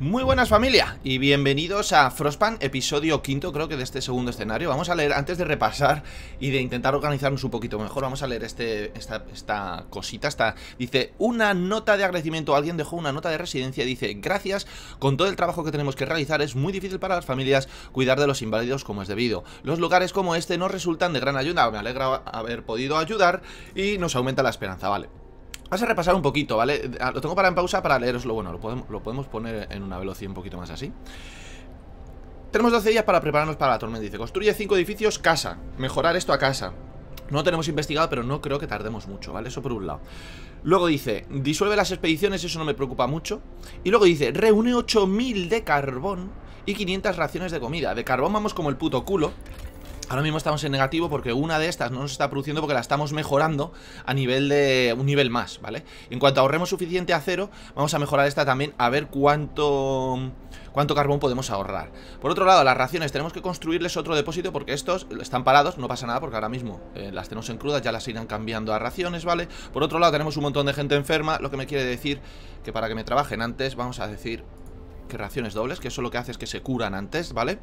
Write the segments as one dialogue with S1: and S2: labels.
S1: Muy buenas familia y bienvenidos a Frostpan, episodio quinto creo que de este segundo escenario. Vamos a leer, antes de repasar y de intentar organizarnos un poquito mejor Vamos a leer este, esta, esta cosita, esta, dice Una nota de agradecimiento, alguien dejó una nota de residencia Dice, gracias, con todo el trabajo que tenemos que realizar Es muy difícil para las familias cuidar de los inválidos como es debido. Los lugares como este nos resultan de gran ayuda Me alegra haber podido ayudar y nos aumenta la esperanza, vale Vamos a repasar un poquito, ¿vale? Ah, lo tengo para en pausa para leeroslo. Bueno, lo podemos, lo podemos poner en una velocidad un poquito más así. Tenemos 12 días para prepararnos para la tormenta. Dice, construye 5 edificios casa. Mejorar esto a casa. No lo tenemos investigado, pero no creo que tardemos mucho, ¿vale? Eso por un lado. Luego dice, disuelve las expediciones, eso no me preocupa mucho. Y luego dice, reúne 8000 de carbón y 500 raciones de comida. De carbón vamos como el puto culo. Ahora mismo estamos en negativo porque una de estas no nos está produciendo porque la estamos mejorando a nivel de un nivel más, ¿vale? En cuanto ahorremos suficiente acero, vamos a mejorar esta también a ver cuánto cuánto carbón podemos ahorrar. Por otro lado, las raciones tenemos que construirles otro depósito porque estos están parados, no pasa nada porque ahora mismo eh, las tenemos en crudas, ya las irán cambiando a raciones, ¿vale? Por otro lado, tenemos un montón de gente enferma, lo que me quiere decir que para que me trabajen antes, vamos a decir que raciones dobles, que eso lo que hace es que se curan antes, ¿vale?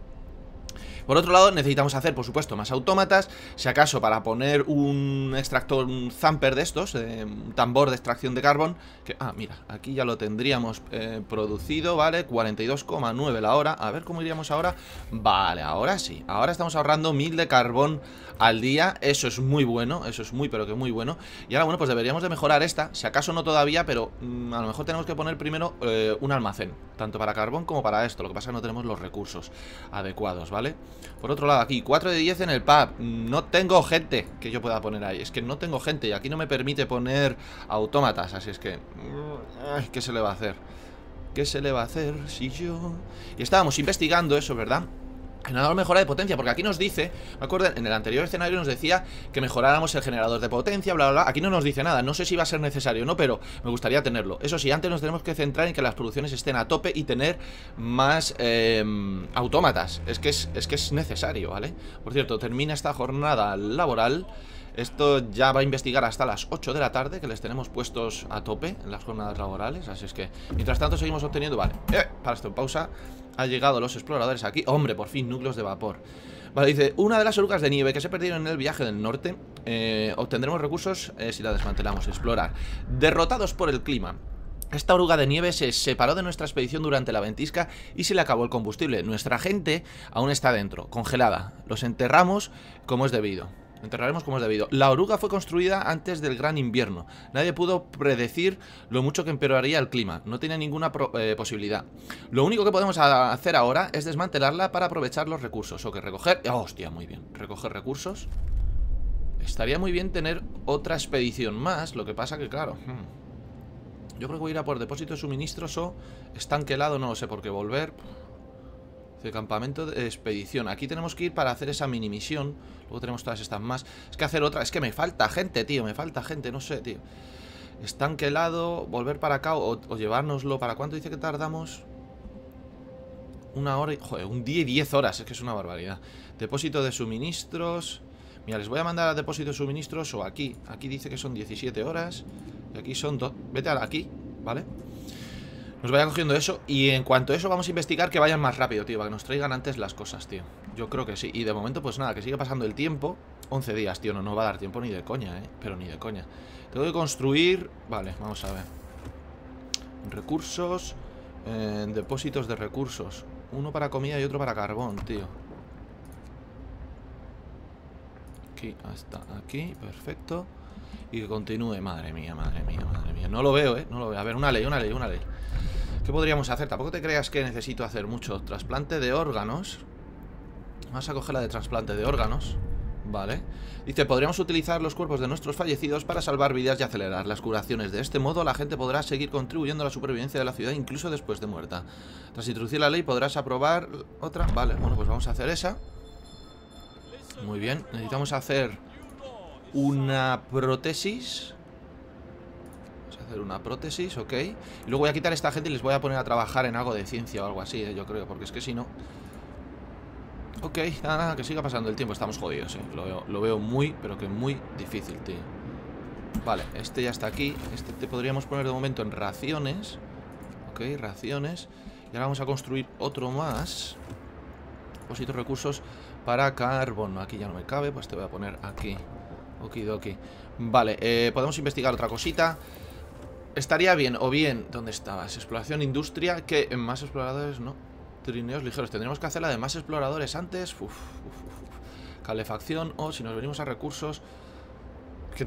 S1: Por otro lado, necesitamos hacer, por supuesto, más autómatas. Si acaso, para poner un extractor, un zamper de estos, eh, un tambor de extracción de carbón. Ah, mira, aquí ya lo tendríamos eh, producido, ¿vale? 42,9 la hora. A ver cómo iríamos ahora. Vale, ahora sí. Ahora estamos ahorrando 1000 de carbón al día. Eso es muy bueno, eso es muy, pero que muy bueno. Y ahora, bueno, pues deberíamos de mejorar esta. Si acaso no todavía, pero mm, a lo mejor tenemos que poner primero eh, un almacén. Tanto para carbón como para esto. Lo que pasa es que no tenemos los recursos adecuados, ¿vale? Por otro lado, aquí, 4 de 10 en el pub No tengo gente que yo pueda poner ahí Es que no tengo gente y aquí no me permite poner autómatas Así es que... ¿Qué se le va a hacer? ¿Qué se le va a hacer si yo...? Y estábamos investigando eso, ¿verdad? Generador mejora de potencia, porque aquí nos dice, me acuerdo, en el anterior escenario nos decía que mejoráramos el generador de potencia, bla, bla, bla. Aquí no nos dice nada, no sé si va a ser necesario o no, pero me gustaría tenerlo. Eso sí, antes nos tenemos que centrar en que las producciones estén a tope y tener más eh, autómatas. Es que es, es que es necesario, ¿vale? Por cierto, termina esta jornada laboral. Esto ya va a investigar hasta las 8 de la tarde, que les tenemos puestos a tope en las jornadas laborales. Así es que, mientras tanto, seguimos obteniendo... Vale, eh, para esto pausa. Ha llegado los exploradores aquí. Hombre, por fin, núcleos de vapor. Vale, dice, una de las orugas de nieve que se perdieron en el viaje del norte, eh, obtendremos recursos eh, si la desmantelamos. Explorar. Derrotados por el clima. Esta oruga de nieve se separó de nuestra expedición durante la ventisca y se le acabó el combustible. Nuestra gente aún está dentro, congelada. Los enterramos como es debido. Enterraremos como es debido. La oruga fue construida antes del gran invierno. Nadie pudo predecir lo mucho que empeoraría el clima. No tiene ninguna eh, posibilidad. Lo único que podemos hacer ahora es desmantelarla para aprovechar los recursos. O que recoger... Oh, hostia, muy bien. Recoger recursos. Estaría muy bien tener otra expedición más. Lo que pasa que, claro... Hmm. Yo creo que voy a ir a por depósito de suministros o estanque helado, no lo sé por qué volver. De campamento de expedición. Aquí tenemos que ir para hacer esa mini misión. Luego tenemos todas estas más. Es que hacer otra. Es que me falta gente, tío. Me falta gente, no sé, tío. Estanque helado. Volver para acá o, llevárnoslo. ¿Para cuánto dice que tardamos? Una hora y... Joder, un día y diez horas. Es que es una barbaridad. Depósito de suministros. Mira, les voy a mandar a depósito de suministros o aquí. Aquí dice que son 17 horas. Y aquí son... dos Vete aquí, ¿vale? Nos vaya cogiendo eso Y en cuanto a eso vamos a investigar que vayan más rápido, tío Para que nos traigan antes las cosas, tío. Yo creo que sí. Y de momento, pues nada, que sigue pasando el tiempo. 11 días, tío, no, no va a dar tiempo ni de coña, eh Pero ni de coña. Tengo que construir... Vale, vamos a ver. Recursos eh, Depósitos de recursos. Uno para comida y otro para carbón, tío. Aquí, hasta aquí, perfecto. Y que continúe, madre mía, madre mía, madre mía. No lo veo, eh, no lo veo. A ver, una ley, una ley, una ley ¿Qué podríamos hacer? Tampoco te creas que necesito hacer mucho Trasplante de órganos. Vamos a coger la de trasplante de órganos Vale Dice, podríamos utilizar los cuerpos de nuestros fallecidos Para salvar vidas y acelerar las curaciones. De este modo la gente podrá seguir contribuyendo a la supervivencia de la ciudad Incluso después de muerta. Tras introducir la ley podrás aprobar otra Vale, bueno, pues vamos a hacer esa. Muy bien Necesitamos hacer una prótesis una prótesis, ok Y luego voy a quitar a esta gente y les voy a poner a trabajar en algo de ciencia o algo así, eh, yo creo Porque es que si no... Ok, nada, que siga pasando el tiempo Estamos jodidos, eh. lo, veo, muy, pero que muy difícil, tío Vale, este ya está aquí Este te podríamos poner de momento en raciones Ok, raciones Y ahora vamos a construir otro más. Positos recursos para carbón. Aquí ya no me cabe, pues te voy a poner aquí. Okidoki. Vale, eh, podemos investigar otra cosita. Estaría bien, o bien, ¿dónde estabas? Exploración industria, que en más exploradores no. Trineos ligeros. Tendríamos que hacerla de más exploradores antes. Calefacción, o si nos venimos a recursos,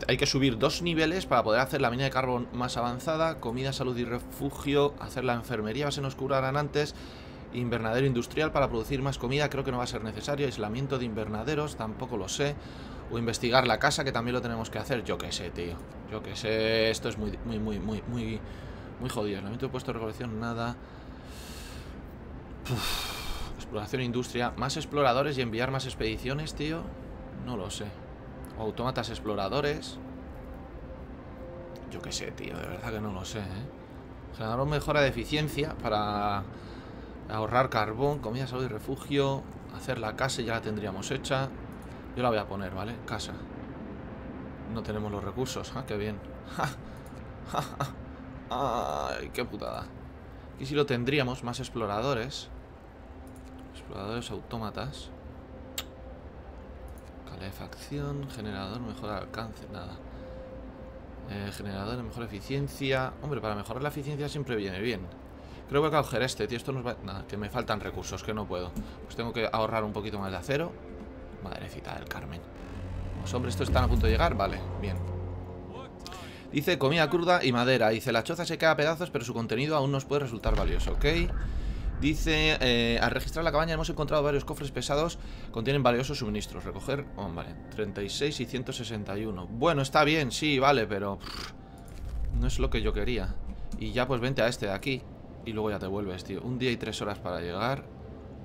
S1: hay que subir dos niveles para poder hacer la mina de carbón más avanzada. Comida, salud y refugio. Hacer la enfermería, se nos curarán antes. Invernadero industrial para producir más comida, creo que no va a ser necesario. Aislamiento de invernaderos, tampoco lo sé. O investigar la casa, que también lo tenemos que hacer. Yo qué sé, tío. Yo qué sé. Esto es muy, muy, muy, muy, muy, muy jodido. Aislamiento de puesto recolección, nada. Exploración industria. Más exploradores y enviar más expediciones, tío. No lo sé. O autómatas exploradores. Yo qué sé, tío. De verdad que no lo sé, ¿eh? Generar mejora de eficiencia para ahorrar carbón, comida, salud y refugio. Hacer la casa ya la tendríamos hecha. Yo la voy a poner, ¿vale? Casa. No tenemos los recursos. ¡Ah, qué bien! ¡Ay, qué putada! Aquí sí lo tendríamos, más exploradores. Exploradores autómatas. Calefacción, generador, mejor alcance, nada. Eh, generador mejor eficiencia. Hombre, para mejorar la eficiencia siempre viene bien. Creo que voy a coger este, tío. Esto nos va... Nada, que me faltan recursos, que no puedo. Pues tengo que ahorrar un poquito más de acero. Madrecita del Carmen. Los hombres, ¿estos están a punto de llegar? Vale, bien. Dice comida cruda y madera. Dice la choza se queda a pedazos, pero su contenido aún nos puede resultar valioso, ¿ok? Dice, eh, al registrar la cabaña hemos encontrado varios cofres pesados, contienen valiosos suministros. Recoger, oh, vale, 36 y 161. Bueno, está bien, sí, vale, pero no es lo que yo quería. Y ya pues vente a este de aquí y luego ya te vuelves, tío. Un día y tres horas para llegar.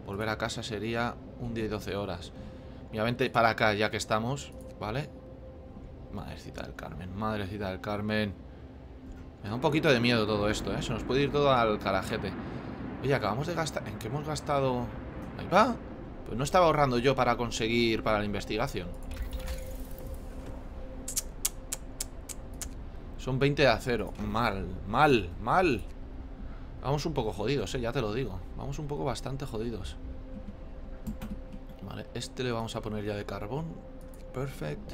S1: Volver a casa sería un día y doce horas. Mira, vente para acá ya que estamos, ¿vale? Madrecita del Carmen, madrecita del Carmen. Me da un poquito de miedo todo esto, ¿eh? Se nos puede ir todo al carajete. Oye, acabamos de gastar... ¿En qué hemos gastado? Ahí va. Pues no estaba ahorrando yo para conseguir para la investigación. Son 20 de acero. Mal, mal, mal. Vamos un poco jodidos, eh, ya te lo digo Vamos un poco bastante jodidos Vale, este le vamos a poner ya de carbón Perfect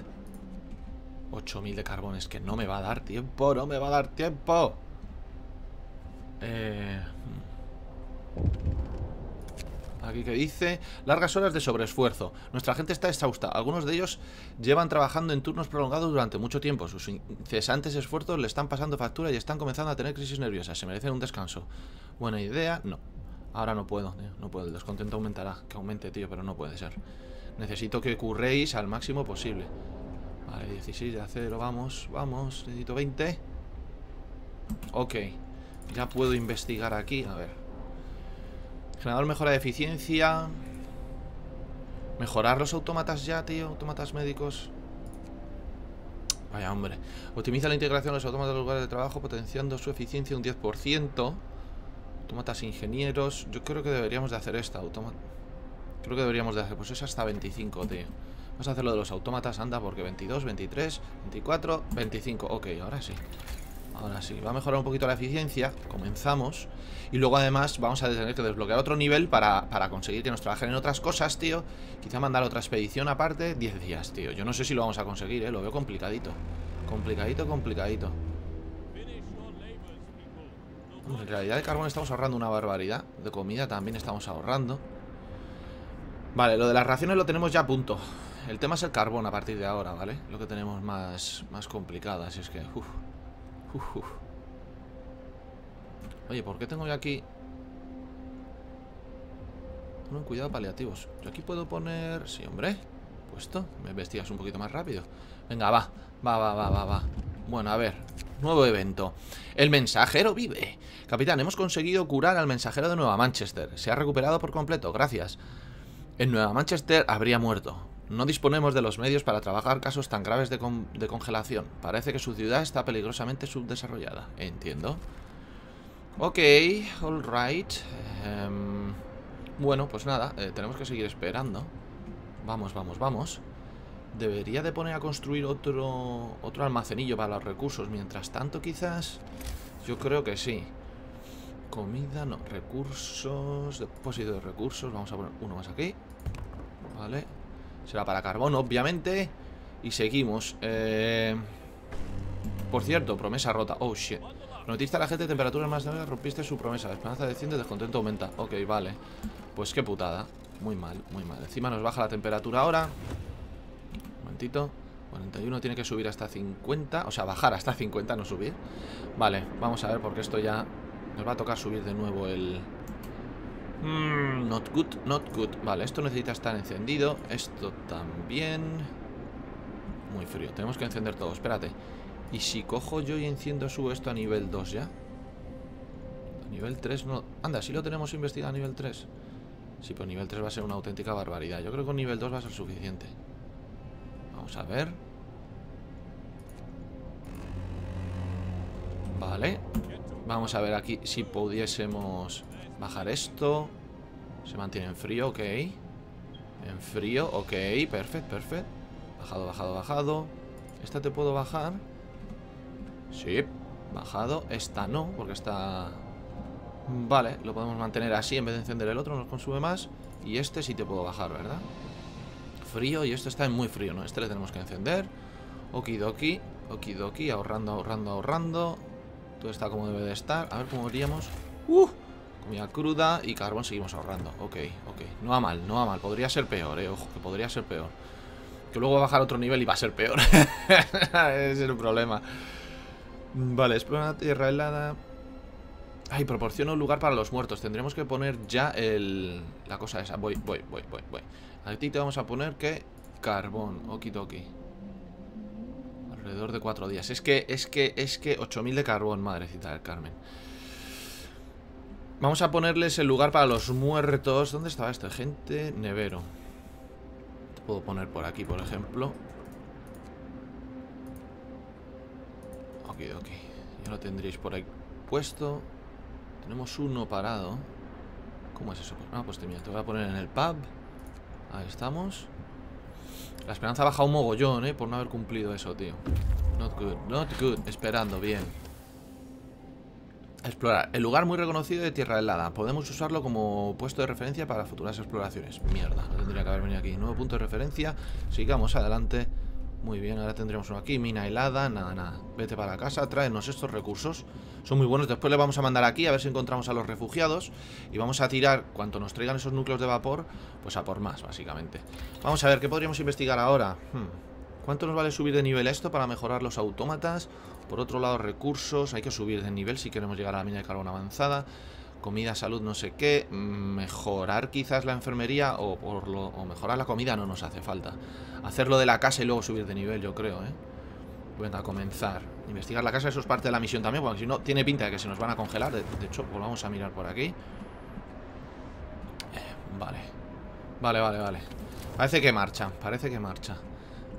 S1: 8000 de carbón, es que no me va a dar tiempo No me va a dar tiempo Eh... Aquí que dice, largas horas de sobreesfuerzo. Nuestra gente está exhausta. Algunos de ellos llevan trabajando en turnos prolongados durante mucho tiempo. Sus incesantes esfuerzos le están pasando factura y están comenzando a tener crisis nerviosas. Se merecen un descanso. Buena idea, no. Ahora no puedo, no puedo. El descontento aumentará. Que aumente, tío, pero no puede ser. Necesito que curréis al máximo posible. Vale, 16 de acero, vamos, vamos. Necesito 20. Ok. Ya puedo investigar aquí. A ver. Generador mejora de eficiencia. Mejorar los autómatas ya, tío. Autómatas médicos. Vaya, hombre. Optimiza la integración de los autómatas en lugares de trabajo, potenciando su eficiencia un 10%. Autómatas ingenieros. Yo creo que deberíamos de hacer esta. Creo que deberíamos de hacer. Pues es hasta 25, tío. Vamos a hacer lo de los autómatas, anda, porque 22, 23, 24, 25. Ok, ahora sí. Ahora sí, va a mejorar un poquito la eficiencia Comenzamos Y luego además vamos a tener que desbloquear otro nivel para, conseguir que nos trabajen en otras cosas, tío Quizá mandar otra expedición aparte 10 días, tío Yo no sé si lo vamos a conseguir, eh Lo veo complicadito Complicadito, complicadito En realidad de carbón estamos ahorrando una barbaridad. De comida también estamos ahorrando. Vale, lo de las raciones lo tenemos ya a punto. El tema es el carbón a partir de ahora, ¿vale? Lo que tenemos más, más complicado Así es que, uff Oye, ¿por qué tengo yo aquí? Bueno, cuidado paliativos Yo aquí puedo poner... Sí, hombre Puesto. Me investigas un poquito más rápido. Venga, va Va, va, va, va, va. Bueno, a ver Nuevo evento El mensajero vive Capitán, hemos conseguido curar al mensajero de Nueva Manchester Se ha recuperado por completo, gracias En Nueva Manchester habría muerto no disponemos de los medios para trabajar casos tan graves de, congelación. Parece que su ciudad está peligrosamente subdesarrollada. Entiendo. Ok, alright. Em, bueno, pues nada, eh, tenemos que seguir esperando. Vamos, vamos, vamos. Debería de poner a construir otro, otro almacenillo para los recursos. Mientras tanto, quizás... Yo creo que sí. Comida, no, recursos Depósito de recursos, vamos a poner uno más aquí. Vale. Será para carbón, obviamente. Y seguimos eh... Por cierto, promesa rota. Oh, shit. Notista a la gente temperaturas más altas Rompiste su promesa. Esperanza desciende, descontento aumenta. Ok, vale. Pues qué putada. Muy mal, muy mal. Encima nos baja la temperatura ahora momentito 41 tiene que subir hasta 50 O sea, bajar hasta 50, no subir. Vale, vamos a ver porque esto ya Nos va a tocar subir de nuevo el... Mm, not good, not good. Vale, esto necesita estar encendido. Esto también. Muy frío, tenemos que encender todo Espérate. ¿Y si cojo yo y enciendo subo esto a nivel 2 ya? A nivel 3 no... Anda, si lo tenemos investigado a nivel 3 Sí, pero nivel 3 va a ser una auténtica barbaridad. Yo creo que con nivel 2 va a ser suficiente Vamos a ver. Vale. Vamos a ver aquí si pudiésemos bajar esto. Se mantiene en frío, ok. En frío, ok. Perfecto, perfecto Bajado, bajado, bajado. ¿Esta te puedo bajar? Sí, bajado. Esta no, porque está... Vale, lo podemos mantener así En vez de encender el otro, nos consume más. Y este sí te puedo bajar, ¿verdad? Frío y este está muy frío, ¿no? Este le tenemos que encender Okidoki, okidoki Ahorrando, ahorrando, ahorrando Todo está como debe de estar A ver cómo iríamos ¡Uh! Comida cruda y carbón seguimos ahorrando Ok, ok, no va mal, no va mal Podría ser peor, eh, ojo, que podría ser peor Que luego va a bajar otro nivel y va a ser peor es el problema Vale, explora la tierra helada. Ay, proporciona un lugar para los muertos. Tendremos que poner ya el... La cosa esa. Voy, voy, voy, voy, voy. A ti te vamos a poner que... Carbón, okidoki. Alrededor de cuatro días. Es que, es que, es que... 8000 de carbón, madrecita del Carmen. Vamos a ponerles el lugar para los muertos. ¿Dónde estaba este? Gente, nevero. Te puedo poner por aquí, por ejemplo. Ok, ok. Ya lo tendréis por ahí puesto. Tenemos uno parado. ¿Cómo es eso? Ah, pues te, te voy a poner en el pub. Ahí estamos. La esperanza baja un mogollón, ¿eh? Por no haber cumplido eso, tío. Not good, not good. Esperando, bien. Explorar. El lugar muy reconocido de Tierra Helada. Podemos usarlo como puesto de referencia para futuras exploraciones. Mierda, no tendría que haber venido aquí. Nuevo punto de referencia. Sigamos adelante. Muy bien, ahora tendremos uno aquí, mina helada, nada, nada. Vete para casa, tráenos estos recursos. Son muy buenos. Después le vamos a mandar aquí a ver si encontramos a los refugiados. Y vamos a tirar, cuanto nos traigan esos núcleos de vapor, pues a por más, básicamente. Vamos a ver, ¿qué podríamos investigar ahora? Hmm. ¿Cuánto nos vale subir de nivel esto para mejorar los autómatas? Por otro lado, recursos. Hay que subir de nivel si queremos llegar a la mina de carbón avanzada. Comida, salud, no sé qué. Mejorar quizás la enfermería o, por lo, o mejorar la comida no nos hace falta. Hacerlo de la casa y luego subir de nivel, yo creo, ¿eh? Bueno, a comenzar. Investigar la casa, eso es parte de la misión también, porque si no, tiene pinta de que se nos van a congelar. De, hecho, pues vamos a mirar por aquí. Eh, vale. Vale, vale, vale. Parece que marcha, parece que marcha.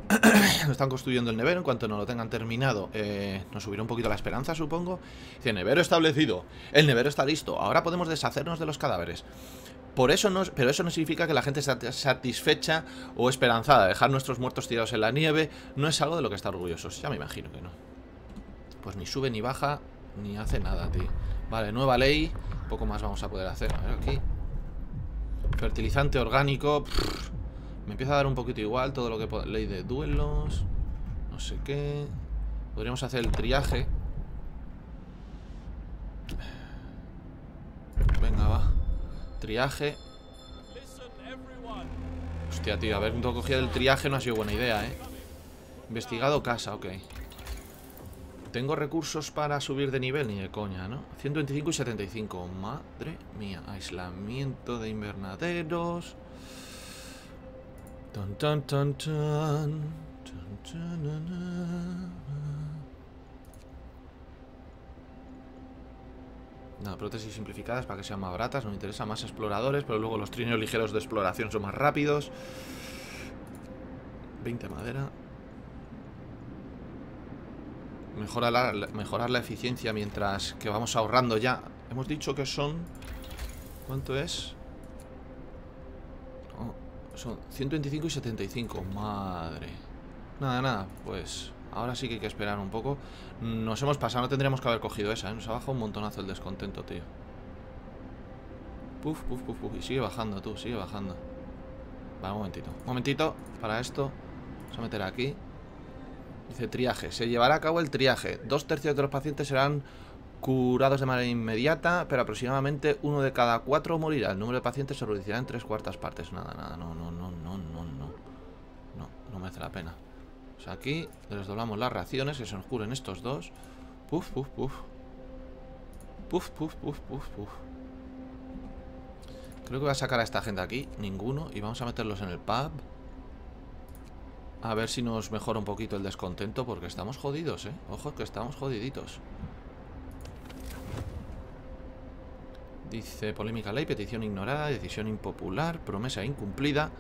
S1: Están construyendo el nevero. En cuanto no lo tengan terminado, eh, nos subirá un poquito la esperanza, supongo. Dice, nevero establecido. El nevero está listo. Ahora podemos deshacernos de los cadáveres. Por eso no, pero eso no significa que la gente esté satisfecha o esperanzada. Dejar nuestros muertos tirados en la nieve no es algo de lo que está orgullosos. Ya me imagino que no. Pues ni sube ni baja, ni hace nada, tío. Vale, nueva ley. Poco más vamos a poder hacer. A ver aquí. Fertilizante orgánico. Me empieza a dar un poquito igual todo lo que... Ley de duelos... No sé qué... Podríamos hacer el triaje. Venga, va. Triaje. Hostia, tío, haber cogido el triaje no ha sido buena idea, ¿eh? Investigado casa, ok. ¿Tengo recursos para subir de nivel? Ni de coña, ¿no? 125 y 75. Madre mía. Aislamiento de invernaderos. Nada, prótesis simplificadas para que sean más baratas, no me interesa más exploradores, pero luego los trineos ligeros de exploración son más rápidos. 20 madera. Mejorar la, mejorar la eficiencia mientras que vamos ahorrando ya. Hemos dicho que son... ¿Cuánto es? Son 125 y 75. Madre. Nada, nada. Pues ahora sí que hay que esperar un poco. Nos hemos pasado. No tendríamos que haber cogido esa. ¿eh? Nos ha bajado un montonazo el descontento, tío. Puf, puf, puf, puf. Y sigue bajando, tú, sigue bajando. Vale, un momentito. Un momentito para esto. Vamos a meter aquí. Dice triaje. Se llevará a cabo el triaje. Dos tercios de los pacientes serán curados de manera inmediata, pero aproximadamente uno de cada cuatro morirá. El número de pacientes se reducirá en tres cuartas partes. Nada, nada, no, no, no, no, no, no. No, no merece la pena. O sea, aquí les doblamos las raciones, que se nos curen estos dos. Puf, puf, puf. Puf, puf, puf, puf, puf. Creo que voy a sacar a esta gente aquí. Ninguno. Y vamos a meterlos en el pub. A ver si nos mejora un poquito el descontento Porque estamos jodidos, eh Ojo que estamos jodiditos Dice polémica ley, petición ignorada, decisión impopular, promesa incumplida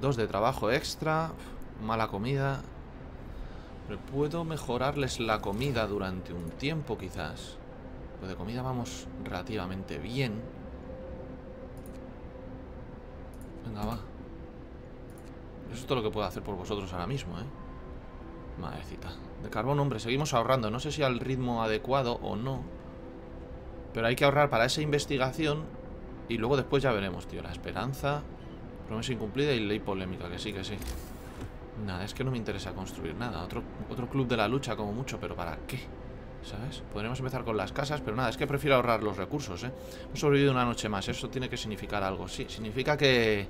S1: Dos de trabajo extra Mala comida puedo mejorarles la comida durante un tiempo quizás Pues de comida vamos relativamente bien Venga, va eso es todo lo que puedo hacer por vosotros ahora mismo, ¿eh? Madrecita. De carbón, hombre, seguimos ahorrando. No sé si al ritmo adecuado o no. Pero hay que ahorrar para esa investigación. Y luego después ya veremos, tío. La esperanza, promesa incumplida y ley polémica. Que sí, que sí. Nada, es que no me interesa construir nada. Otro, otro club de la lucha como mucho, pero ¿para qué? ¿Sabes? Podríamos empezar con las casas, pero nada, es que prefiero ahorrar los recursos, ¿eh? Hemos sobrevivido una noche más. Eso tiene que significar algo. Sí, significa que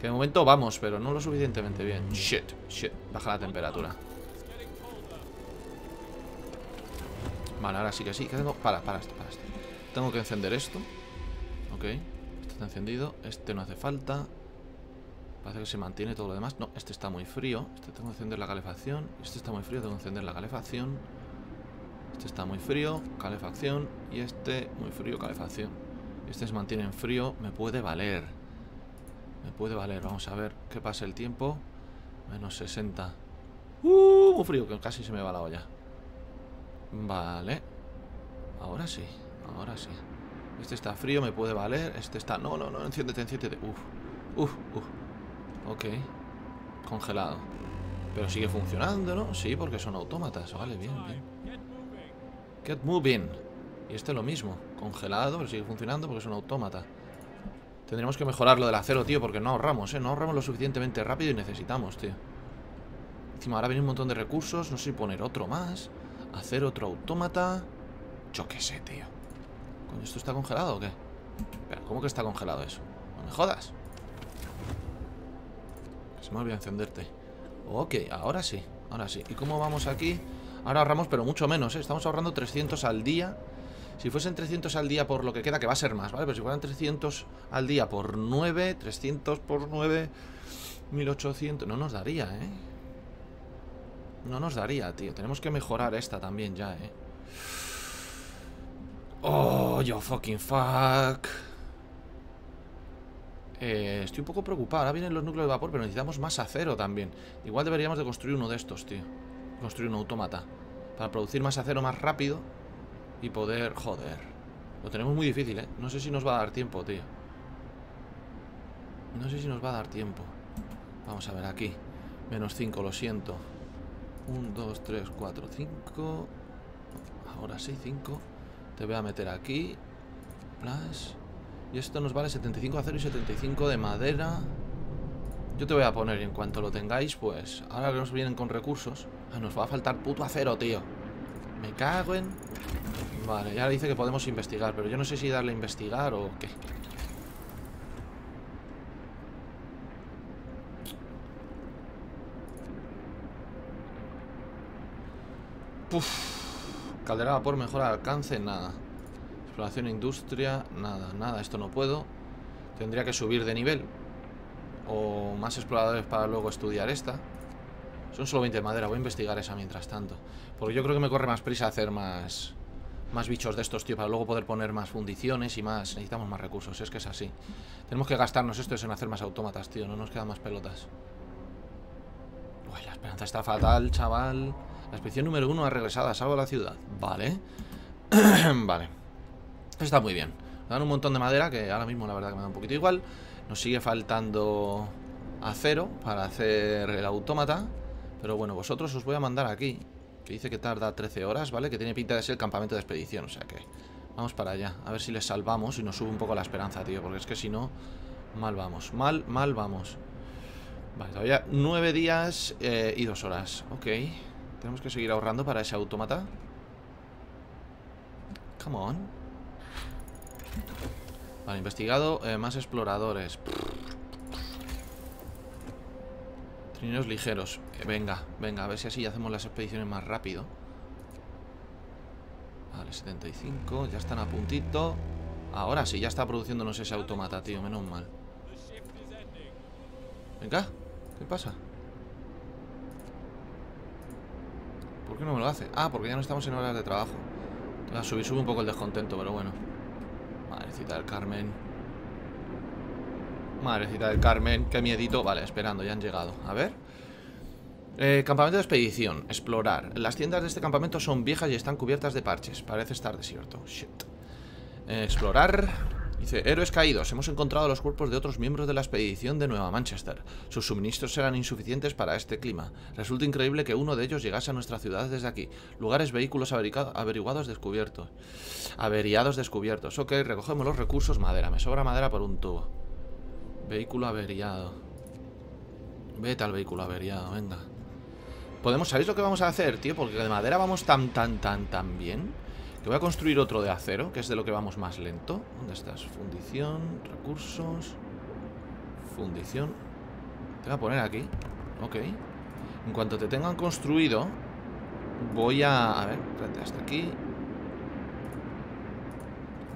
S1: de momento vamos, pero no lo suficientemente bien Shit, shit, baja la temperatura Vale, ahora sí que sí tengo? Para, para para esto Tengo que encender esto. Ok, este está encendido. Este no hace falta. Parece que se mantiene todo lo demás. No, este está muy frío. Este tengo que encender la calefacción. Este está muy frío, tengo que encender la calefacción. Este está muy frío, calefacción. Y este muy frío, calefacción. Este se mantiene en frío, me puede valer. Me puede valer, vamos a ver qué pasa el tiempo. Menos 60 Uh, muy frío, que casi se me va la olla. Vale. Ahora sí, ahora sí Este está frío, me puede valer Este está... No, no, no, enciéndete, enciéndete Uf, uf, uf Ok Congelado Pero sigue funcionando, ¿no? Sí, porque son autómatas Vale, bien, bien Get moving Y este lo mismo Congelado, pero sigue funcionando porque es un autómata Tendremos que mejorar lo del acero, tío, porque no ahorramos, ¿eh? No ahorramos lo suficientemente rápido y necesitamos, tío. Encima ahora viene un montón de recursos. No sé si poner otro más. Hacer otro autómata. Yo qué sé, tío. ¿Con esto está congelado o qué? Espera, ¿cómo que está congelado eso? No me jodas. Se me olvidó encenderte. Ok, ahora sí, ahora sí. ¿Y cómo vamos aquí? Ahora ahorramos, pero mucho menos, ¿eh? Estamos ahorrando 300 al día si fuesen 300 al día por lo que queda, que va a ser más, ¿vale? Pero si fueran 300 al día por 9, 300 por 9, 1800... No nos daría, ¿eh? No nos daría, tío. Tenemos que mejorar esta también ya, ¿eh? Oh, yo fucking fuck. Eh, estoy un poco preocupado. Ahora vienen los núcleos de vapor, pero necesitamos más acero también. Igual deberíamos de construir uno de estos, tío. Construir un autómata. Para producir más acero más rápido y poder... Joder. Lo tenemos muy difícil, ¿eh? No sé si nos va a dar tiempo, tío. No sé si nos va a dar tiempo. Vamos a ver aquí. Menos 5, lo siento. 1, 2, 3, 4, 5. Ahora sí, 5. Te voy a meter aquí. Y esto nos vale 75 de acero y 75 de madera. Yo te voy a poner, en cuanto lo tengáis, pues... Ahora que nos vienen con recursos... Ah, nos va a faltar puto acero, tío. Me cago en... Vale, ya dice que podemos investigar Pero yo no sé si darle a investigar o qué Puf. Caldera por mejor alcance, nada Exploración industria, nada, nada Esto no puedo Tendría que subir de nivel O más exploradores para luego estudiar esta Son solo 20 de madera Voy a investigar esa mientras tanto Porque yo creo que me corre más prisa hacer más más bichos de estos, tío, para luego poder poner más fundiciones y más... Necesitamos más recursos, es que es así. Tenemos que gastarnos esto en hacer más autómatas, tío, no nos quedan más pelotas. Uy, la esperanza está fatal, chaval. La expedición número uno ha regresado a salvo la ciudad. Vale. vale. Está muy bien. dan un montón de madera, que ahora mismo la verdad que me da un poquito igual. Nos sigue faltando acero para hacer el autómata. Pero bueno, vosotros os voy a mandar aquí que dice que tarda 13 horas, ¿vale? Que tiene pinta de ser el campamento de expedición, o sea que Vamos para allá, a ver si les salvamos y nos sube un poco la esperanza, tío Porque es que si no, mal vamos Mal, mal vamos Vale, todavía nueve días eh, y dos horas Ok, tenemos que seguir ahorrando para ese autómata. Come on. Vale, investigado eh, más exploradores. Trineos ligeros. Eh, Venga, venga, a ver si así hacemos las expediciones más rápido. Vale, 75, ya están a puntito. Ahora sí, ya está produciéndonos ese automata, tío, menos mal. Venga, ¿qué pasa? ¿Por qué no me lo hace? Ah, porque ya no estamos en horas de trabajo. Va a subir, sube un poco el descontento, pero bueno. Madrecita del Carmen. Madrecita del Carmen, qué miedito. Vale, esperando, ya han llegado. A ver. Eh, campamento de expedición, explorar. Las tiendas de este campamento son viejas y están cubiertas de parches. Parece estar desierto. Shit. Eh, Explorar Dice, héroes caídos, hemos encontrado los cuerpos de otros miembros de la expedición de Nueva Manchester. Sus suministros eran insuficientes para este clima. Resulta increíble que uno de ellos llegase a nuestra ciudad desde aquí. Lugares, vehículos averiguados descubiertos. Averiados descubiertos. Ok, recogemos los recursos. Madera, me sobra madera por un tubo. Vehículo averiado. Vete al vehículo averiado, venga. Podemos, ¿sabéis lo que vamos a hacer, tío? Porque de madera vamos tan, tan, tan, tan bien Que voy a construir otro de acero Que es de lo que vamos más lento. ¿Dónde estás? Fundición, recursos. Fundición. Te voy a poner aquí. Ok. En cuanto te tengan construido Voy a... A ver, espérate, hasta aquí.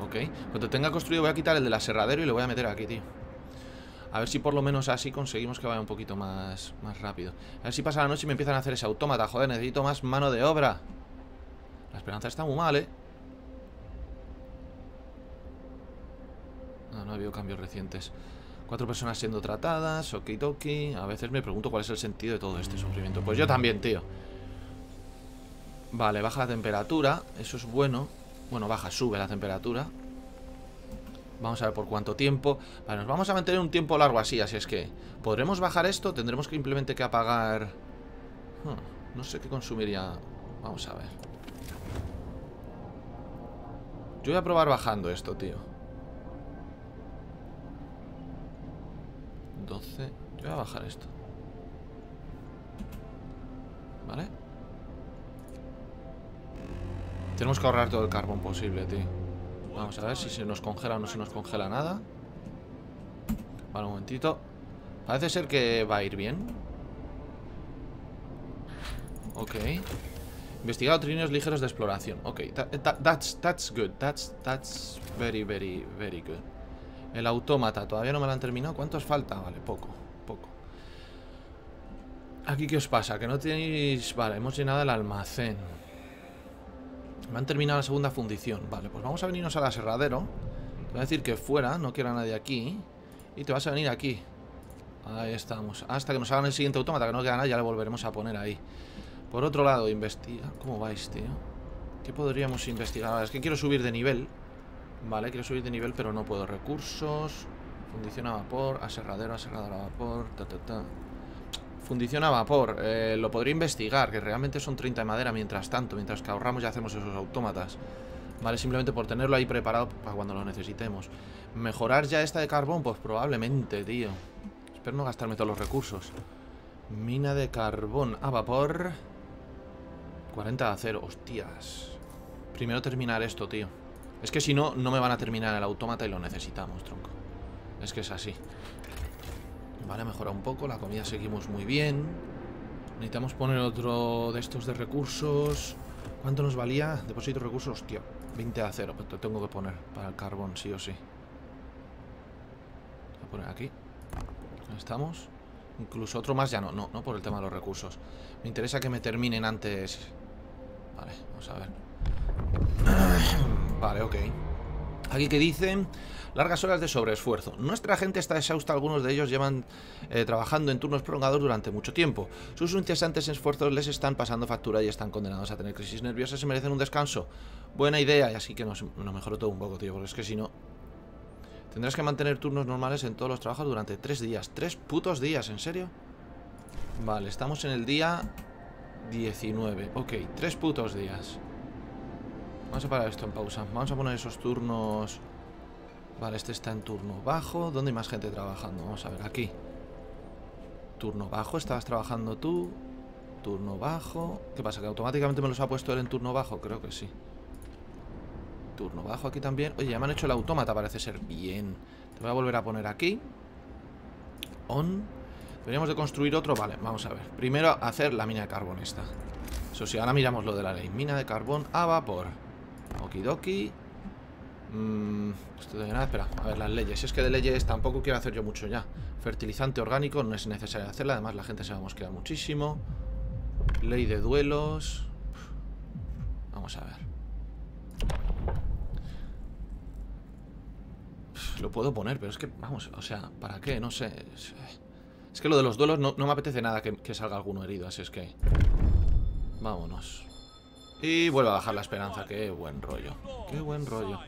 S1: Ok. Cuando tenga construido voy a quitar el del aserradero Y lo voy a meter aquí, tío. A ver si por lo menos así conseguimos que vaya un poquito más, más rápido. A ver si pasa la noche y me empiezan a hacer ese autómata. Joder, necesito más mano de obra La esperanza está muy mal, ¿eh? No, ha habido cambios recientes. Cuatro personas siendo tratadas, okidoki. A veces me pregunto cuál es el sentido de todo este sufrimiento. Pues yo también, tío. Vale, baja la temperatura. Eso es bueno. Bueno, baja, sube la temperatura. Vamos a ver por cuánto tiempo. Vale, nos vamos a mantener un tiempo largo así Así es que, ¿podremos bajar esto? Tendremos que simplemente que apagar No sé qué consumiría. Vamos a ver Yo voy a probar bajando esto, tío. 12 Yo voy a bajar esto. ¿Vale? Tenemos que ahorrar todo el carbón posible, tío. Vamos a ver si se nos congela o no se nos congela nada. Vale, un momentito. Parece ser que va a ir bien. Ok Investigado trineos ligeros de exploración Ok, that's, that's good That's, that's very, very, very good El autómata, todavía no me lo han terminado ¿Cuántos falta? Vale, poco, poco ¿Aquí qué os pasa? Que no tenéis... Vale, hemos llenado el almacén me han terminado la segunda fundición. Vale, pues vamos a venirnos al aserradero. Te voy a decir que fuera, no quiero a nadie aquí. Y te vas a venir aquí. Ahí estamos. Hasta que nos hagan el siguiente autómata, que no queda nada, ya le volveremos a poner ahí. Por otro lado, investiga. ¿Cómo vais, tío? ¿Qué podríamos investigar? Es que quiero subir de nivel. Vale, quiero subir de nivel, pero no puedo. Recursos, fundición a vapor, aserradero, aserradero a vapor, ta, ta, ta. Fundición a vapor, eh, lo podría investigar Que realmente son 30 de madera mientras tanto Mientras que ahorramos y hacemos esos autómatas Vale, simplemente por tenerlo ahí preparado Para cuando lo necesitemos Mejorar ya esta de carbón, pues probablemente, tío Espero no gastarme todos los recursos Mina de carbón a vapor 40 de acero, hostias. Primero terminar esto, tío. Es que si no, no me van a terminar el autómata Y lo necesitamos, tronco. Es que es así. Vale, mejora un poco, la comida seguimos muy bien. Necesitamos poner otro de estos de recursos. ¿Cuánto nos valía? Depósito de recursos, hostia 20 de acero, pero pues tengo que poner para el carbón, sí o sí. Voy a poner aquí. Estamos. Incluso otro más ya no, no, no por el tema de los recursos. Me interesa que me terminen antes a ver Vale, ok Aquí que dicen Largas horas de sobreesfuerzo. Nuestra gente está exhausta, algunos de ellos llevan eh, trabajando en turnos prolongados durante mucho tiempo. Sus incesantes esfuerzos les están pasando factura y están condenados a tener crisis nerviosas y merecen un descanso. Buena idea, y así que nos, nos mejoro todo un poco, tío, porque es que si no... Tendrás que mantener turnos normales en todos los trabajos durante tres días. ¿Tres putos días? ¿En serio? Vale, estamos en el día 19. Ok, tres putos días. Vamos a parar esto en pausa. Vamos a poner esos turnos... Vale, este está en turno bajo. ¿Dónde hay más gente trabajando? Vamos a ver, aquí. Turno bajo, estabas trabajando tú. Turno bajo. ¿Qué pasa? ¿Que automáticamente me los ha puesto él en turno bajo? Creo que sí. Turno bajo aquí también. Oye, ya me han hecho el autómata, parece ser. Bien. Te voy a volver a poner aquí. On. Deberíamos de construir otro. Vale, vamos a ver. Primero hacer la mina de carbón esta. Eso sí, ahora miramos lo de la ley. Mina de carbón a vapor. Okidoki. Mmm, esto de nada, espera, a ver las leyes. Es que de leyes tampoco quiero hacer yo mucho ya. Fertilizante orgánico no es necesario hacerla, además la gente se va a mosquear muchísimo. Ley de duelos. Vamos a ver. Lo puedo poner, pero es que, vamos, o sea, ¿para qué? No sé. Es que lo de los duelos no, me apetece nada que, que salga alguno herido, así es que... Vámonos. Y vuelvo a bajar la esperanza. Qué buen rollo. Qué buen rollo.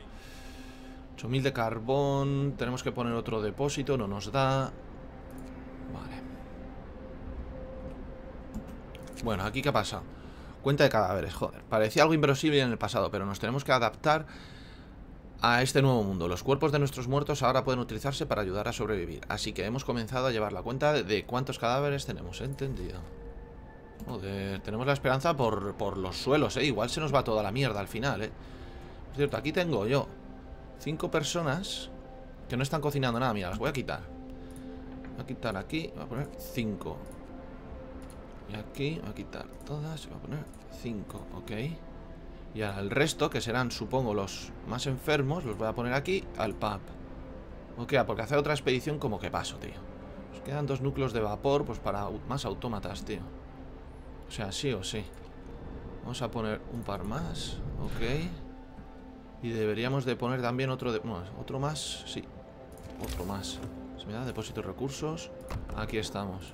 S1: 8000 de carbón. Tenemos que poner otro depósito. No nos da. Vale. Bueno, ¿aquí qué pasa? Cuenta de cadáveres, joder. Parecía algo inverosímil en el pasado, pero nos tenemos que adaptar a este nuevo mundo. Los cuerpos de nuestros muertos ahora pueden utilizarse para ayudar a sobrevivir. Así que hemos comenzado a llevar la cuenta de cuántos cadáveres tenemos. Entendido. Joder, tenemos la esperanza por, por los suelos, ¿eh? Igual se nos va toda la mierda al final, ¿eh? Es cierto, aquí tengo yo cinco personas que no están cocinando nada. Mira, las voy a quitar. Voy a quitar aquí, voy a poner cinco. Y aquí voy a quitar todas, voy a poner cinco, ok. Y el resto, que serán, supongo, los más enfermos, los voy a poner aquí al pub. Ok, porque hacer otra expedición como que paso, tío. Nos quedan dos núcleos de vapor, pues para más autómatas, tío. O sea, sí o sí. Vamos a poner un par más. Ok. Y deberíamos de poner también otro de... otro más. Sí. Otro más. Se me da depósito de recursos. Aquí estamos.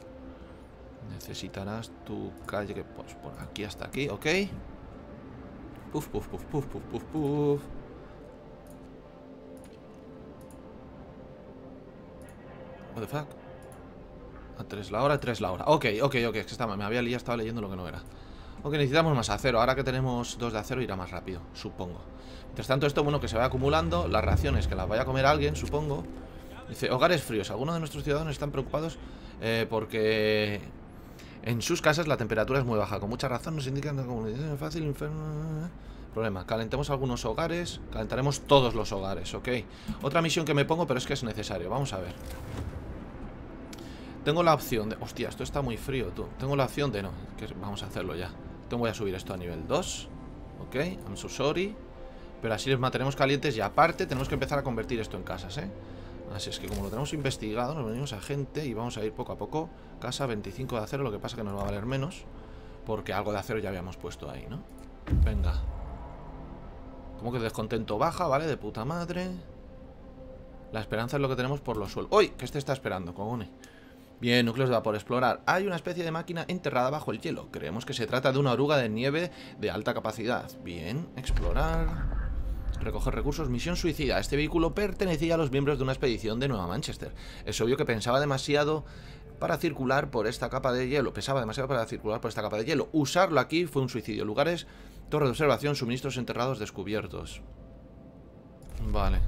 S1: Necesitarás tu calle que... Pues por aquí hasta aquí. Ok. Puf, puf, puf, puf, puf, puf, puf. What the fuck? A 3 la hora, 3 la hora. Ok, ok, ok, es que estaba, me había liado, estaba leyendo lo que no era. Ok, necesitamos más acero. Ahora que tenemos dos de acero irá más rápido, supongo. Mientras tanto esto, bueno, que se vaya acumulando Las raciones, que las vaya a comer alguien, supongo. Dice, hogares fríos. Algunos de nuestros ciudadanos están preocupados eh, Porque en sus casas la temperatura es muy baja Con mucha razón nos indican como fácil, inferno... Problema, calentemos algunos hogares Calentaremos todos los hogares, ok Otra misión que me pongo, pero es que es necesario Vamos a ver tengo la opción de... Hostia, esto está muy frío, tú. Tengo la opción de... No, vamos a hacerlo ya. Tengo voy a subir esto a nivel 2. Ok, I'm so sorry. Pero así les mantenemos calientes y aparte tenemos que empezar a convertir esto en casas, ¿eh? Así es que como lo tenemos investigado, nos venimos a gente y vamos a ir poco a poco. Casa 25 de acero, lo que pasa que nos va a valer menos. Porque algo de acero ya habíamos puesto ahí, ¿no? Venga. Como que el descontento baja, ¿vale? De puta madre. La esperanza es lo que tenemos por los suelos. ¡Uy! ¿Qué este está esperando, cogone? Bien, núcleos de vapor explorar. Hay una especie de máquina enterrada bajo el hielo. Creemos que se trata de una oruga de nieve de alta capacidad. Bien, explorar... Recoger recursos, misión suicida. Este vehículo pertenecía a los miembros de una expedición de Nueva Manchester. Es obvio que pensaba demasiado para circular por esta capa de hielo. Pesaba demasiado para circular por esta capa de hielo. Usarlo aquí fue un suicidio. Lugares, torre de observación, suministros enterrados descubiertos. Vale.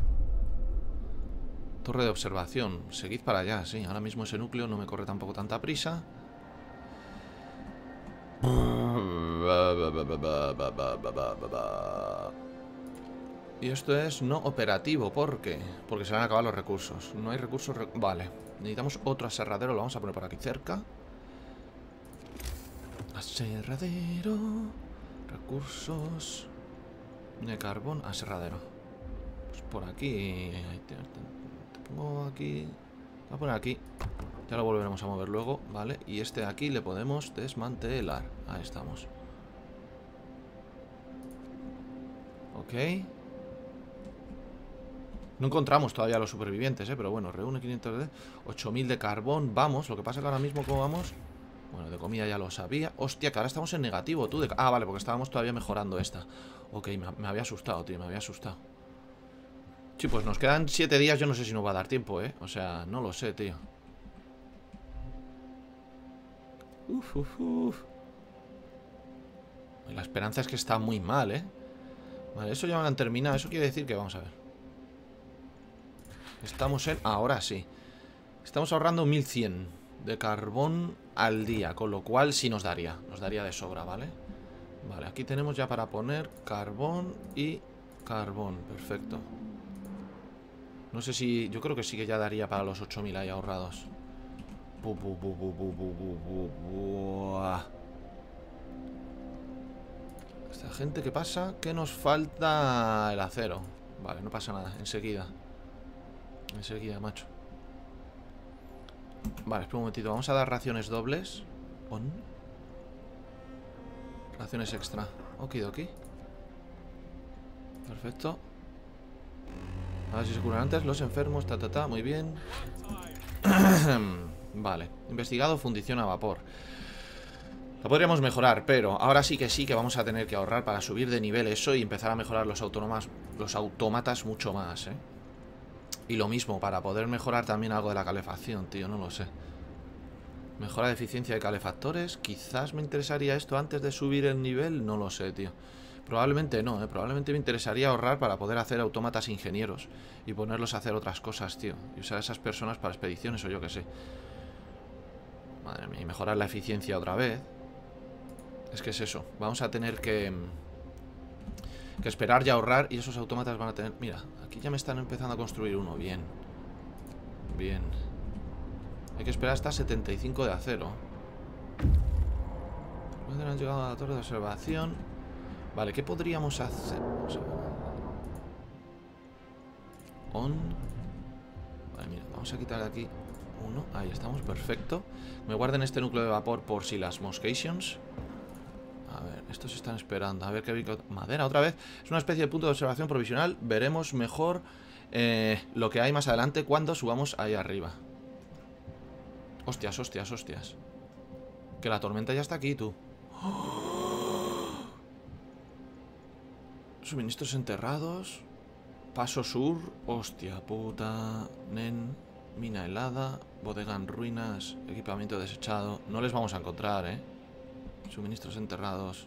S1: Torre de observación. Seguid para allá, sí. Ahora mismo ese núcleo no me corre tampoco tanta prisa. Y esto es no operativo. ¿Por qué? Porque se van a acabar los recursos. No hay recursos... vale. Necesitamos otro aserradero. Lo vamos a poner por aquí cerca. Aserradero. Recursos. De carbón. Aserradero. Pues por aquí pongo aquí... Voy a poner aquí. Ya lo volveremos a mover luego, ¿vale? Y este de aquí le podemos desmantelar. Ahí estamos. Ok. No encontramos todavía los supervivientes, ¿eh? Pero bueno, reúne 500 de... 8000 de carbón, vamos. Lo que pasa es que ahora mismo, ¿cómo vamos? Bueno, de comida ya lo sabía. Hostia, que ahora estamos en negativo, tú. Ah, vale, porque estábamos todavía mejorando esta. Ok, me había asustado, tío, me había asustado. Sí, pues nos quedan siete días. Yo no sé si nos va a dar tiempo, ¿eh? O sea, no lo sé, tío. Uf, uf, uf. La esperanza es que está muy mal, ¿eh? Vale, eso ya me han terminado. Eso quiere decir que vamos a ver. Estamos en... Ahora sí. Estamos ahorrando 1100 de carbón al día. Con lo cual sí nos daría. Nos daría de sobra, ¿vale? Vale, aquí tenemos ya para poner carbón y carbón. Perfecto. No sé si... Yo creo que sí que ya daría para los 8000 ahí ahorrados. Esta gente, ¿qué pasa? Que nos falta el acero. Vale, no pasa nada, enseguida. Enseguida, macho. Vale, espera un momentito. Vamos a dar raciones dobles. On. Raciones extra. Okidoki. Perfecto. A ver si se curan antes los enfermos. Ta. Muy bien. vale. Investigado fundición a vapor. Lo podríamos mejorar, pero ahora sí que sí que vamos a tener que ahorrar para subir de nivel eso y empezar a mejorar los, los autómatas mucho más, ¿eh? Y lo mismo, para poder mejorar también algo de la calefacción, tío, no lo sé. Mejora de eficiencia de calefactores. Quizás me interesaría esto antes de subir el nivel, no lo sé, tío. Probablemente no, ¿eh? probablemente me interesaría ahorrar para poder hacer autómatas ingenieros y ponerlos a hacer otras cosas, tío. Y usar a esas personas para expediciones o yo que sé. Madre mía, y mejorar la eficiencia otra vez. Es que es eso. Vamos a tener que... Que esperar y ahorrar y esos autómatas van a tener... Mira, aquí ya me están empezando a construir uno. Bien. Bien. Hay que esperar hasta 75 de acero. Han llegado a la torre de observación. Vale, ¿qué podríamos hacer? On. Vale, mira, vamos a quitar de aquí uno. Ahí estamos, perfecto. Me guarden este núcleo de vapor por si las moscations. Estos están esperando. A ver qué madera otra vez. Es una especie de punto de observación provisional. Veremos mejor eh, lo que hay más adelante cuando subamos ahí arriba. Hostias, hostias, hostias. Que la tormenta ya está aquí, tú. Suministros enterrados. Paso sur. Hostia puta. Nen. Mina helada. Bodega en ruinas. Equipamiento desechado. No les vamos a encontrar, ¿eh? Suministros enterrados.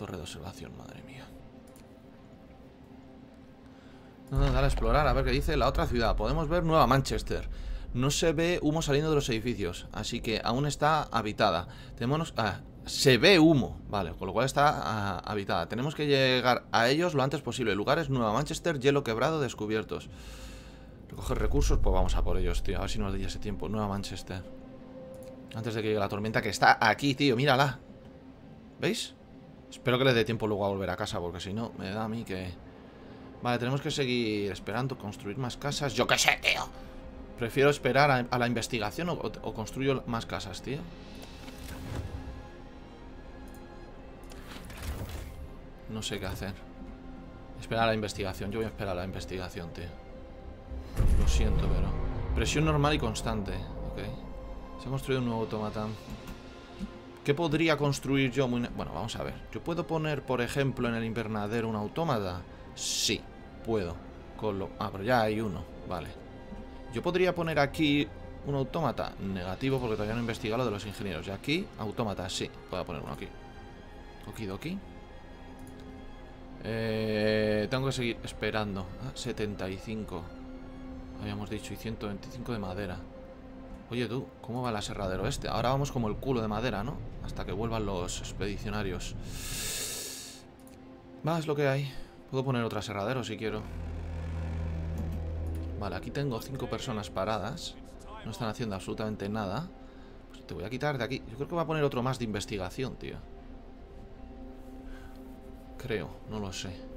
S1: Torre de observación, madre mía. No, dale a explorar, a ver qué dice la otra ciudad. Podemos ver Nueva Manchester. No se ve humo saliendo de los edificios, así que aún está habitada. Tenemos... Ah, se ve humo, vale, con lo cual está ah, habitada. Tenemos que llegar a ellos lo antes posible. Lugares Nueva Manchester, hielo quebrado, descubiertos. Recoger recursos, pues vamos a por ellos, tío. A ver si nos da ese tiempo. Nueva Manchester. Antes de que llegue la tormenta, que está aquí, tío. Mírala. ¿Veis? Espero que les dé tiempo luego a volver a casa, porque si no, me da a mí que... Vale, tenemos que seguir esperando, construir más casas. ¡Yo qué sé, tío! Prefiero esperar a, la investigación o, o construyo más casas, tío. No sé qué hacer. Esperar a la investigación. Yo voy a esperar a la investigación, tío. Lo siento, pero... Presión normal y constante. Ok. Se ha construido un nuevo automatán. ¿Qué podría construir yo? Muy... Bueno, vamos a ver. ¿Yo puedo poner, por ejemplo, en el invernadero un autómata? Sí, puedo. Con lo... Ah, pero ya hay uno. Vale. ¿Yo podría poner aquí un autómata? Negativo, porque todavía no he investigado lo de los ingenieros. Y aquí, autómata, sí. Puedo poner uno aquí. Okidoki. Eh, tengo que seguir esperando. Ah, 75. Habíamos dicho. Y 125 de madera. Oye tú, ¿cómo va el aserradero este? Ahora vamos como el culo de madera, ¿no? Hasta que vuelvan los expedicionarios. Va, es lo que hay. Puedo poner otro aserradero si quiero. Vale, aquí tengo cinco personas paradas. No están haciendo absolutamente nada. Pues te voy a quitar de aquí. Yo creo que voy a poner otro más de investigación, tío. Creo, no lo sé.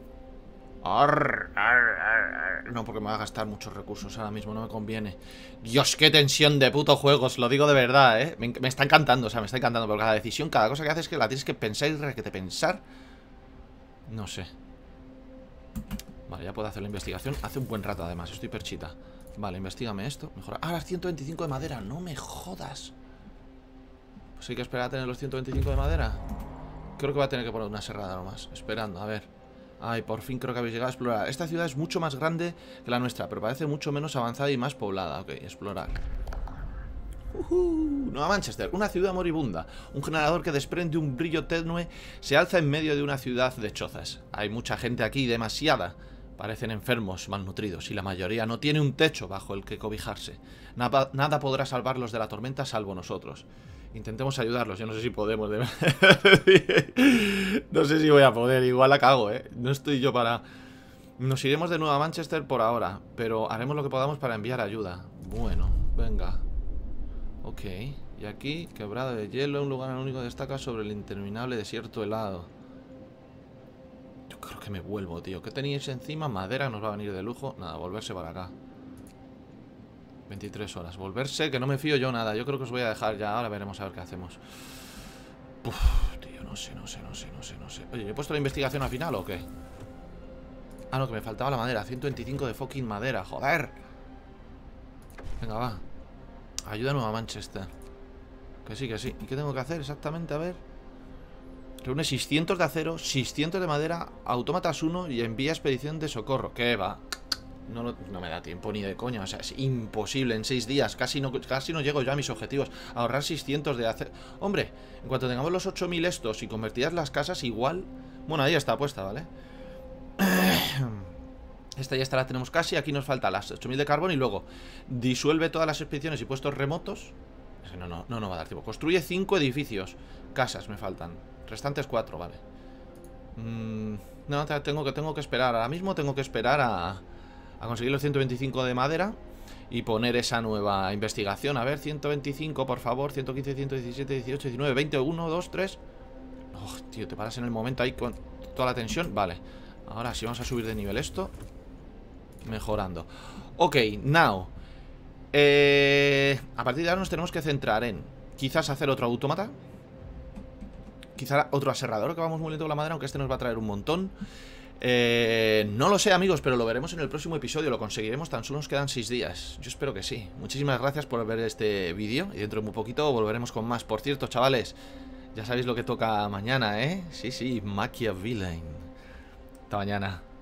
S1: No, porque me va a gastar muchos recursos ahora mismo, no me conviene. Dios, qué tensión de puto juego, os lo digo de verdad, ¿eh? Me, está encantando, o sea, me está encantando. Pero cada decisión, cada cosa que haces es que la tienes que pensar y que te pensar. No sé. Vale, ya puedo hacer la investigación. Hace un buen rato, además, estoy perchita. Vale, investigame esto. Mejora. Ah, las 125 de madera. No me jodas. Pues hay que esperar a tener los 125 de madera. Creo que voy a tener que poner una serrada nomás. Esperando, a ver. Ay, por fin creo que habéis llegado a explorar. Esta ciudad es mucho más grande que la nuestra, pero parece mucho menos avanzada y más poblada. Ok, explorar. Nueva Manchester, una ciudad moribunda. Un generador que desprende un brillo tenue se alza en medio de una ciudad de chozas. Hay mucha gente aquí, demasiada. Parecen enfermos, malnutridos, y la mayoría no tiene un techo bajo el que cobijarse. Nada podrá salvarlos de la tormenta salvo nosotros. Intentemos ayudarlos, yo no sé si podemos. De... no sé si voy a poder, igual la cago, ¿eh? No estoy yo para... Nos iremos de nuevo a Manchester por ahora, pero haremos lo que podamos para enviar ayuda. Bueno, venga. Ok, y aquí, quebrada de hielo, un lugar único destaca sobre el interminable desierto helado. Yo creo que me vuelvo, tío. ¿Qué teníais encima? Madera nos va a venir de lujo. Nada, volverse para acá. 23 horas. Volverse, que no me fío yo nada. Yo creo que os voy a dejar ya. Ahora veremos a ver qué hacemos. Uf, tío, no sé, no sé, no sé, no sé, no sé. Oye, ¿he puesto la investigación al final o qué? Ah, no, que me faltaba la madera 125 de fucking madera, joder Venga, va Ayúdanos a Manchester Que sí, que sí ¿Y qué tengo que hacer exactamente? A ver Reúne 600 de acero, 600 de madera Autómatas 1 y envía expedición de socorro ¿Qué va? No, me da tiempo ni de coña O sea, es imposible en 6 días Casi no, casi no llego yo a mis objetivos Ahorrar 600 de acero Hombre, en cuanto tengamos los 8000 estos Y convertidas las casas igual Bueno, ahí está puesta, ¿vale? Esta ya está, la tenemos casi. Aquí nos falta las 8000 de carbón y luego disuelve todas las expediciones y puestos remotos. No, no, no, no va a dar tiempo. Construye 5 edificios. Casas me faltan. Restantes 4, vale. Mm, no, tengo que, tengo que esperar. Ahora mismo tengo que esperar a, a conseguir los 125 de madera y poner esa nueva investigación. A ver, 125, por favor. 115, 117, 18, 19, 20, 1, 2, 3. Oh, tío, te paras en el momento ahí con toda la tensión. Vale. Ahora sí, vamos a subir de nivel esto Mejorando Ok, now eh, A partir de ahora nos tenemos que centrar en Quizás hacer otro automata Quizás otro aserrador Que vamos muy lento con la madera Aunque este nos va a traer un montón eh, no lo sé amigos, pero lo veremos en el próximo episodio. Lo conseguiremos, tan solo nos quedan 6 días. Yo espero que sí. Muchísimas gracias por ver este vídeo Y dentro de muy poquito volveremos con más. Por cierto, chavales, ya sabéis lo que toca mañana, ¿eh? Sí, sí, Machiavelli. Hasta mañana.